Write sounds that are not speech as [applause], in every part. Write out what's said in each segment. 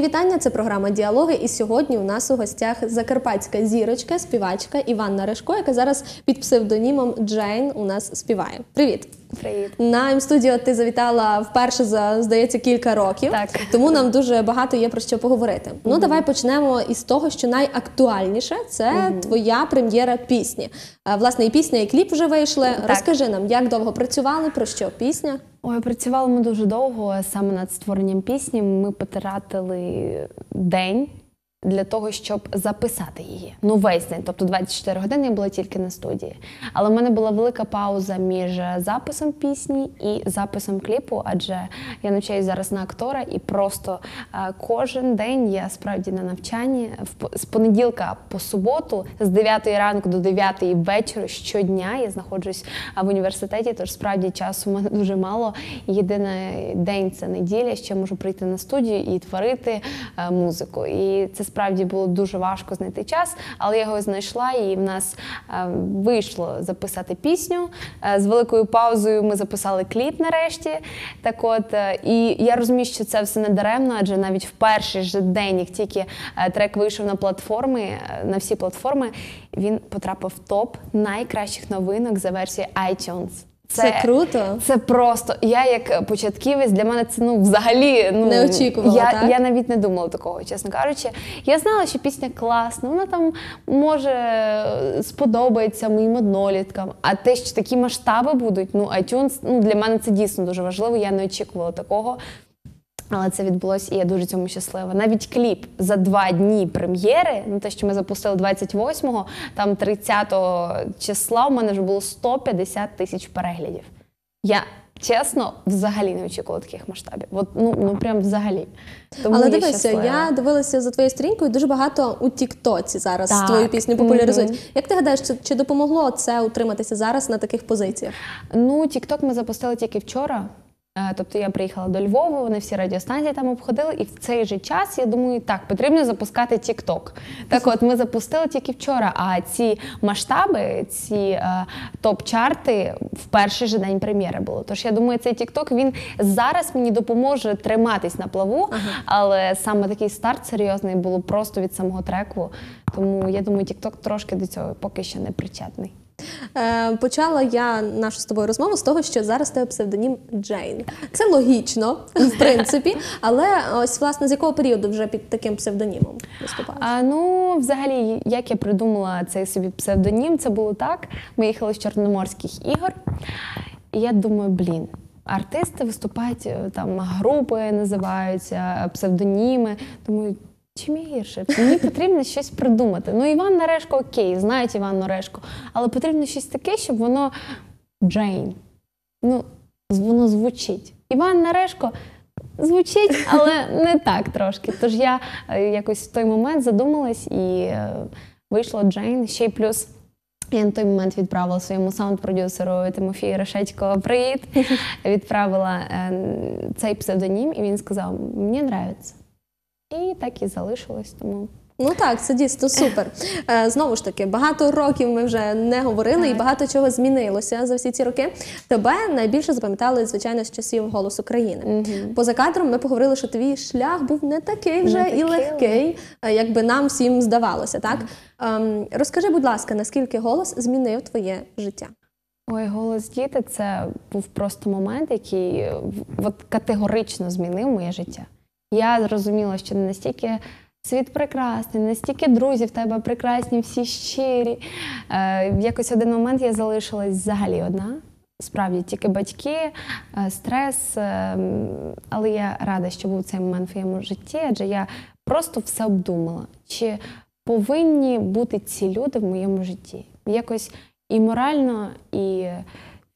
Вітання. Це програма Діалоги. І сьогодні у нас у гостях закарпатська зірочка, співачка Іванна Решко, яка зараз під псевдонімом Джейн у нас співає. Привіт! Привіт. На М-студіо ти завітала вперше за здається кілька років, Так. тому нам дуже багато є про що поговорити. Ну давай почнемо із того, що найактуальніше це твоя прем'єра пісні. Власне, і пісня, і кліп вже вийшли. Розкажи нам, як довго працювали, про що пісня? Ой, працювали ми дуже довго саме над створенням пісні. Ми потратили день для того, щоб записати її. Ну, весь день, тобто 24 години я була тільки на студії. Але в мене була велика пауза між записом пісні і записом кліпу, адже я навчаюсь зараз на актора, і просто е, кожен день я справді на навчанні В з понеділка по суботу, з 9 ранку до 9 вечора щодня я знаходжусь в університеті, тож справді часу в мене [laughs] дуже мало. Єдиний день це неділя, ще можу прийти на студію і творити е, музику. І це справді було дуже важко знайти час, але я його знайшла, і в нас е, вийшло записати пісню. Е, З великою паузою ми записали кліп нарешті. Так от, е, і я розумію, що це все не даремно, адже навіть в перший же день, як тільки трек вийшов на платформи, на всі платформи, він потрапив в топ найкращих новинок за версією iTunes. Це круто. Це просто я як початківець для мене це ну взагалі ну Не очікувала, Я, так? я навіть не думала такого, чесно кажучи. Я знала, що пісня класна, вона там може сподобається моїм одноліткам. А те, що такі масштаби будуть, ну iTunes, ну для мене це дійсно дуже важливо. Я не очікувала такого. Але це відбулося, і я дуже цьому щаслива. Навіть кліп за два дні прем'єри, ну те, що ми запустили 28-го, там 30-го числа, у мене вже було 150 тисяч переглядів. Я чесно взагалі не очікувала таких масштабів. От, ну, ну прям взагалі. Тому Але я дивися, щаслива. я дивилася за твоєю сторінкою дуже багато у Тіктоці зараз Так. твою пісню популяризують. Мгм. Як ти гадаєш, чи, чи допомогло це утриматися зараз на таких позиціях? Ну, TikTok ми запустили тільки вчора. Е, Тобто я приїхала до Львова, вони всі радіостанції там обходили, і в цей же час я думаю, так, потрібно запускати TikTok. Так от ми запустили тільки вчора, а ці масштаби, ці е, топ-чарти в перший же день прем'єри було. Тож я думаю, цей TikTok, він зараз мені допоможе триматись на плаву, але саме такий старт серйозний було просто від самого треку. Тому я думаю, TikTok трошки до цього поки що не причетний. Е, почала я нашу з тобою розмову з того, що зараз тебе псевдонім Джейн. Це логічно, в [laughs] принципі, але ось власне з якого періоду вже під таким псевдонімом виступаєш? А, ну, взагалі, як я придумала цей собі псевдонім, це було так. Ми їхали з Чорноморських ігор, і я думаю, блін. Артисти виступають, е, там групи називаються, псевдоніми. Думаю, чим я гірше? Мені потрібно щось придумати. Ну, Іван Нарешко, окей, знають Іван Нарешко, але потрібно щось таке, щоб воно Джейн. Ну, воно звучить. Іван Нарешко звучить, але не так трошки. Тож я е, якось в той момент задумалась і е, вийшло Джейн. Ще й плюс. Я на той момент відправила своєму саунд-продюсеру Тимофію Решетько привіт. [laughs] Відправила е, цей псевдонім, і він сказав: мені подобається. І так і залишилось. Тому Ну так, це дійсно супер. Е, Знову ж таки, багато років ми вже не говорили, і багато чого змінилося за всі ці роки. Тебе найбільше запам'ятали, звичайно, з часів голос України. Поза кадром ми поговорили, що твій шлях був не такий вже Не і легкий, е, як би нам всім здавалося. Так Ем, розкажи, будь ласка, наскільки голос змінив твоє життя? Ой, голос діти це був просто момент, який е, от категорично змінив моє життя. Я зрозуміла, що не настільки світ прекрасний, настільки друзі в тебе прекрасні, всі щирі. Е, в якось один момент я залишилась взагалі одна. Справді, тільки батьки, е, стрес. е, Але я рада, що був цей момент в моєму житті, адже я просто все обдумала. Чи повинні бути ці люди в моєму житті? Якось і морально, і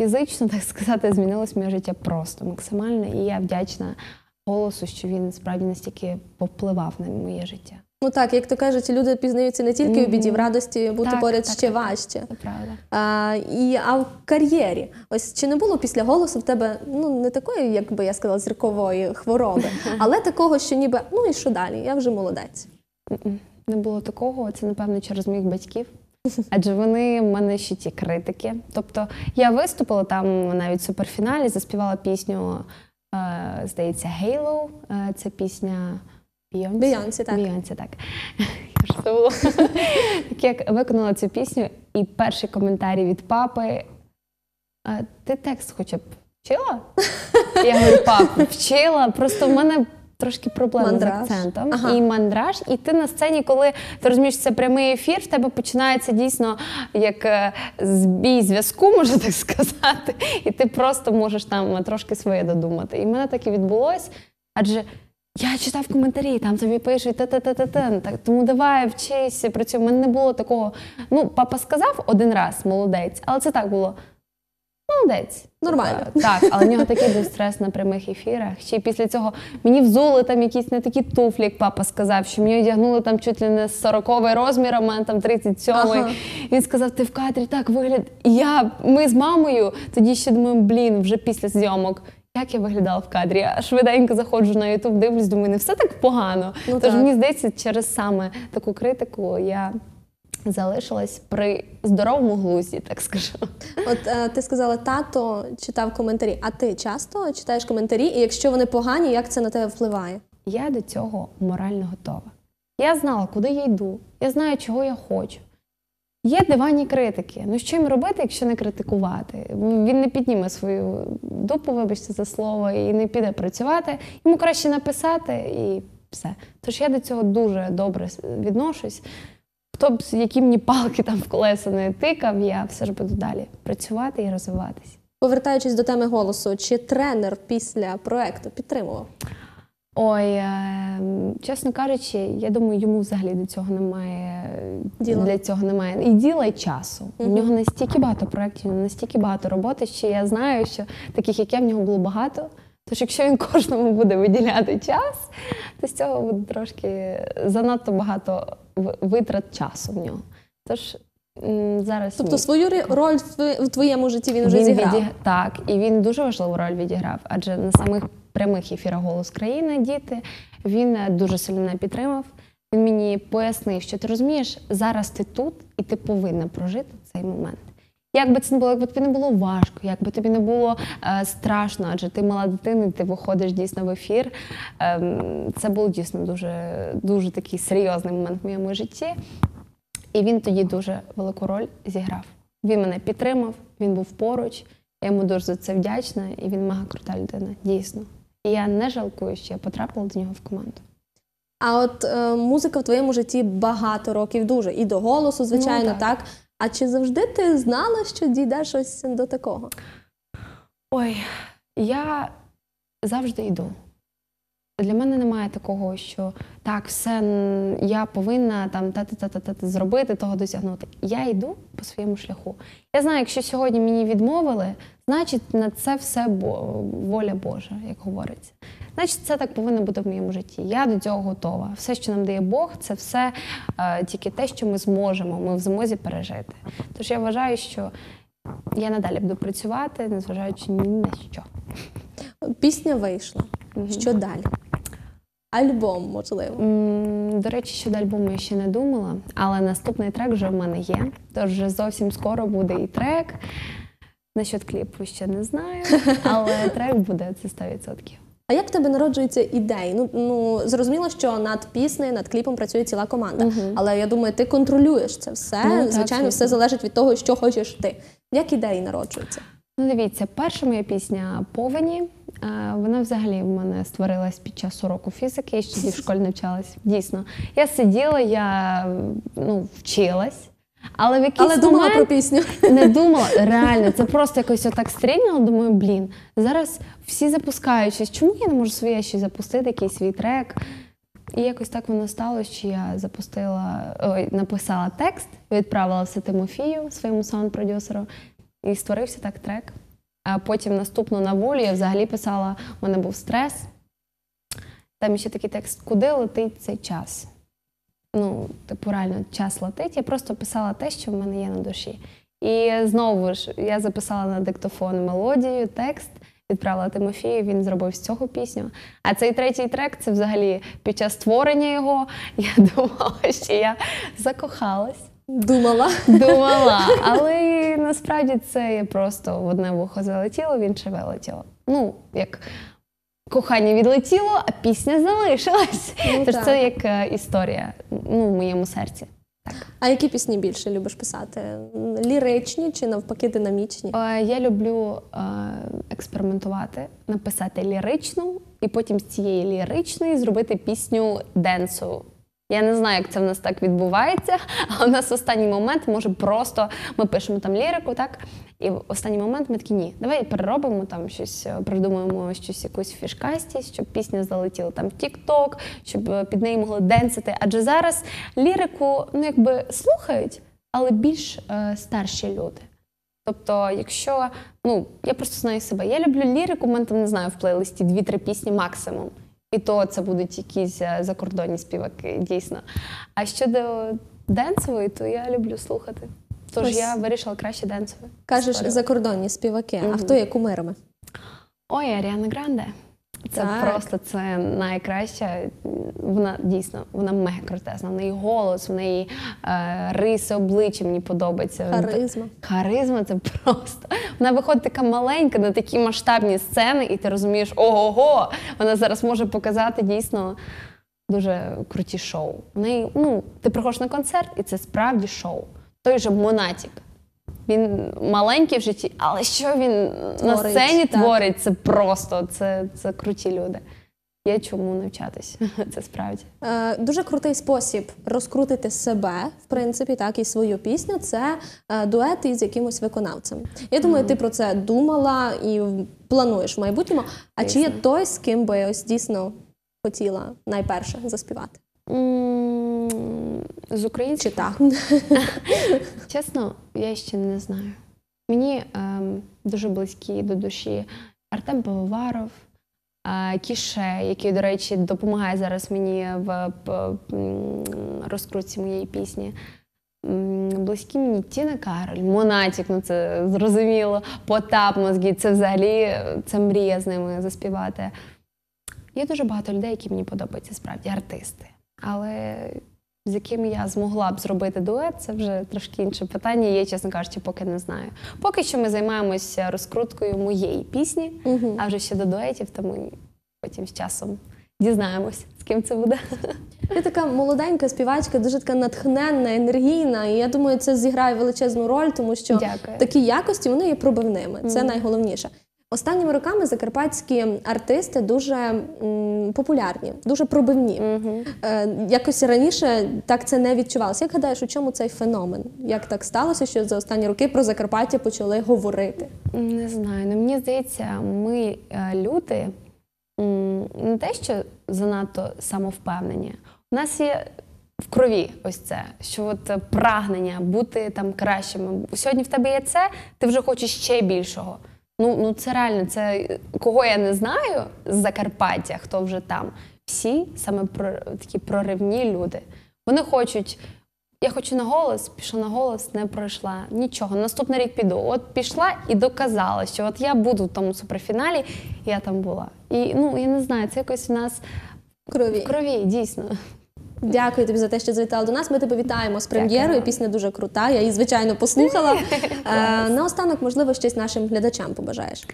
фізично, [laughs] так сказати, змінилось моє життя просто максимально. І я вдячна голосу, що він справді настільки повпливав на моє життя. Ну так, як то кажуть, люди пізнаються не тільки у біді, в радості бути Так, поряд так, ще так, важче. Це правда. А, і, а в кар'єрі, ось чи не було після голосу в тебе ну не такої, як би я сказала, зіркової хвороби, [laughs] але такого, що ніби ну і що далі? Я вже молодець. Не було такого. Це, напевно, через моїх батьків. Адже вони в мене ще ті критики. Тобто я виступила там навіть в суперфіналі, заспівала пісню, здається, Halo. Е, Це пісня Бійонсі. Так. Бейонсі, так. [laughs] Так як виконала цю пісню, і перший коментарі від папи. Ти текст хоча б вчила? [laughs] Я говорю, пап, вчила. Просто в мене трошки проблеми Мандраж. з акцентом. Ага. І мандраж. І ти на сцені, коли ти розумієш, це прямий ефір, в тебе починається дійсно як е, збій зв'язку, можна так сказати. І ти просто можеш там трошки своє додумати. І в мене так і відбулось. Адже я читав коментарі, там тобі пишуть та та та та та так тому давай вчись, працюй. У мене не було такого. Ну, папа сказав один раз, молодець, але це так було. Молодець. Нормально. Так, але в нього такий був стрес на прямих ефірах. Ще й після цього мені взули там якісь не такі туфлі, як папа сказав, що мені одягнули там чуть ли не 40 розмір, а в мене там 37 Ага. Він сказав, ти в кадрі так вигляд. І я, ми з мамою тоді ще думаємо, блін, вже після зйомок. Як я виглядала в кадрі? Я швиденько заходжу на Ютуб, дивлюсь, думаю, не все так погано. Ну, Тож так. мені здається, через саме таку критику я залишилась при здоровому глузді, так скажу. От е, ти сказала, тато читав коментарі. А ти часто читаєш коментарі? І якщо вони погані, як це на тебе впливає? Я до цього морально готова. Я знала, куди я йду, я знаю, чого я хочу. Є диванні критики. Ну що їм робити, якщо не критикувати? Він не підніме свою дупу, вибачте за слово, і не піде працювати. Йому краще написати і все. Тож я до цього дуже добре відношусь. Хто б які мені палки там в колеса не тикав, я все ж буду далі працювати і розвиватись. Повертаючись до теми голосу, чи тренер після проекту підтримував? Ой, е, чесно кажучи, я думаю, йому взагалі до цього немає Діла. для цього немає і діла, і часу. У нього настільки багато проєктів, настільки багато роботи, що я знаю, що таких, як я, в нього було багато. Тож, якщо він [laughs] кожному буде виділяти час, то з цього буде трошки занадто багато витрат часу в нього. Тож зараз Тобто ні. свою роль в твоєму житті він вже зіграв. відіг- Так, і він дуже важливу роль відіграв, адже на самих прямих ефірах Голос країни діти він е, дуже сильно підтримав. Він мені пояснив, що ти розумієш, зараз ти тут і ти повинна прожити цей момент. Як би це не було, якби тобі не було важко, як би тобі не було е, страшно, адже ти мала дитина, ти виходиш дійсно в ефір. Ем, це був дійсно дуже, дуже такий серйозний момент в моєму житті. І він тоді дуже велику роль зіграв. Він мене підтримав, він був поруч. Я йому дуже за це вдячна, і він мега крута людина, дійсно. І я не жалкую, що я потрапила до нього в команду. А от е, музика в твоєму житті багато років дуже. І до голосу, звичайно, Ну, так. так. А чи завжди ти знала, що дійдеш ось до такого? Ой, я завжди йду. Для мене немає такого, що так, все я повинна там та-та-та-та зробити, того досягнути. Я йду по своєму шляху. Я знаю, якщо сьогодні мені відмовили, значить на це все воля Божа, як говориться. Значить, це так повинно бути в моєму житті. Я до цього готова. Все, що нам дає Бог, це все е, тільки те, що ми зможемо, ми в змозі пережити. Тож я вважаю, що я надалі буду працювати, незважаючи ні на що. Пісня вийшла. Що далі? Альбом, можливо. До речі, щодо альбому я ще не думала, але наступний трек вже в мене є. Тож вже зовсім скоро буде і трек. Насчет кліпу ще не знаю, [laughs] але трек буде це 100%. А як в тебе народжуються ідеї? Ну, ну зрозуміло, що над піснею, над кліпом працює ціла команда. Мгм. Але я думаю, ти контролюєш це все. Ну, так, Звичайно, все залежить від того, що хочеш ти. Як ідеї народжуються? Ну, дивіться, перша моя пісня Повені. е, Вона взагалі в мене створилась під час уроку фізики. Я ще в школі навчалась. Дійсно. Я сиділа, я ну, вчилась. Але в якийсь Але думала момент про пісню. [laughs] не думала. Реально, це просто якось отак стрільнуло. Думаю, блін, зараз всі запускаючись. Чому я не можу своє ще запустити, якийсь свій трек? І якось так воно сталося, що я запустила, ой, написала текст, відправила все Тимофію, своєму саунд-продюсеру, і створився так трек. А потім наступну на волю я взагалі писала, у мене був стрес. Там ще такий текст, куди летить цей час? Ну, типу, реально, час летить. Я просто писала те, що в мене є на душі. І знову ж я записала на диктофон мелодію, текст, відправила Тимофію, він зробив з цього пісню. А цей третій трек це взагалі під час створення його. Я [laughs] думала, що я закохалась. Думала. Думала, [laughs] але насправді це просто в одне вухо залетіло, в інше вилетіло. Ну, як кохання відлетіло, а пісня залишилась. Ну, Тож так. це як е, історія ну, в моєму серці. А які пісні більше любиш писати? Ліричні чи навпаки динамічні? Е, Я люблю е, експериментувати, написати ліричну, і потім з цієї ліричної зробити пісню денсову. Я не знаю, як це в нас так відбувається, [laughs] а у нас в останній момент може просто ми пишемо там лірику, так? І в останній момент ми такі ні, давай переробимо там щось, е, придумаємо щось, якусь фішкастість, щоб пісня залетіла там в Тік-Ток, щоб е, під неї могли денсити. Адже зараз лірику ну якби слухають, але більш е, старші люди. Тобто, якщо ну я просто знаю себе, я люблю лірику, в мене там не знаю в плейлисті дві-три пісні максимум. І то це будуть якісь е, закордонні співаки, дійсно. А щодо денсової, то я люблю слухати. Тож Ось. я вирішила краще денсове. Кажеш, створювати. закордонні співаки. А Мгм. хто є кумирами? Ой, Аріана Гранде. Це Так. просто це найкраща. Вона дійсно вона мега крутезна. В неї голос, в неї е, риси обличчя мені подобається. Харизма. Харизма це просто. Вона виходить така маленька на такі масштабні сцени, і ти розумієш, ого, вона зараз може показати дійсно дуже круті шоу. В неї, ну, ти приходиш на концерт, і це справді шоу. Той же Монатік. Він маленький в житті, але що він на сцені так. творить, це просто це, це круті люди. Є чому навчатись. Це справді. Е, Дуже крутий спосіб розкрутити себе, в принципі, так і свою пісню. Це е, дует із якимось виконавцем. Я думаю, ти про це думала і плануєш в майбутньому. А чи є той, з ким би ось дійсно хотіла найперше заспівати? М, З Чи так? [laughs] Чесно, я ще не знаю. Мені ем, дуже близькі до душі Артем Пивоваров, е, Кіше, який, до речі, допомагає зараз мені в п- м, розкрутці моєї пісні. Близькі мені Тіна Кароль, Монатік, ну це зрозуміло, Потап мозги, це взагалі це мрія з ними заспівати. Є дуже багато людей, які мені подобаються справді, артисти. Але з яким я змогла б зробити дует, це вже трошки інше питання. Я, чесно кажучи, поки не знаю. Поки що ми займаємося розкруткою моєї пісні, Мгм. а вже щодо дуетів, то ми потім з часом дізнаємось, з ким це буде. Ти така молоденька співачка, дуже така натхненна, енергійна. І я думаю, це зіграє величезну роль, тому що Дякую. такі якості вони є пробивними. Це найголовніше. Останніми роками закарпатські артисти дуже м, популярні, дуже пробивні. Е, якось раніше так це не відчувалося. Як гадаєш, у чому цей феномен? Як так сталося, що за останні роки про Закарпаття почали говорити? Не знаю. Ну, мені здається, ми е, люди не те, що занадто самовпевнені. У нас є в крові ось це, що от е, прагнення бути там кращими. Сьогодні в тебе є це, ти вже хочеш ще більшого. Ну, ну це реально, це кого я не знаю з Закарпаття, хто вже там. Всі саме про, такі проривні люди. Вони хочуть. Я хочу на голос, пішла на голос, не пройшла. Нічого. Наступний рік піду. От пішла і доказала, що от я буду в тому суперфіналі, я там була. І ну я не знаю, це якось в нас В крові. в крові, дійсно. Дякую тобі за те, що завітала до нас. Ми тебе вітаємо з прем'єрою. Пісня дуже крута. Я її звичайно послухала. [laughs] Е, Наостанок, можливо, щось нашим глядачам побажаєш.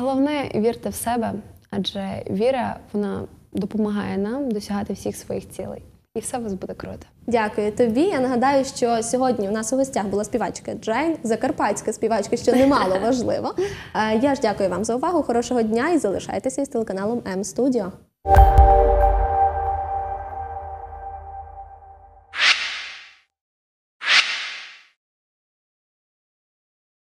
Головне вірте в себе, адже віра вона допомагає нам досягати всіх своїх цілей. І все у вас буде круто. Дякую тобі. Я нагадаю, що сьогодні у нас у гостях була співачка Джейн, закарпатська співачка, що немало [laughs] важливо. Е, Я ж дякую вам за увагу. Хорошого дня і залишайтеся із телеканалом М Студіо.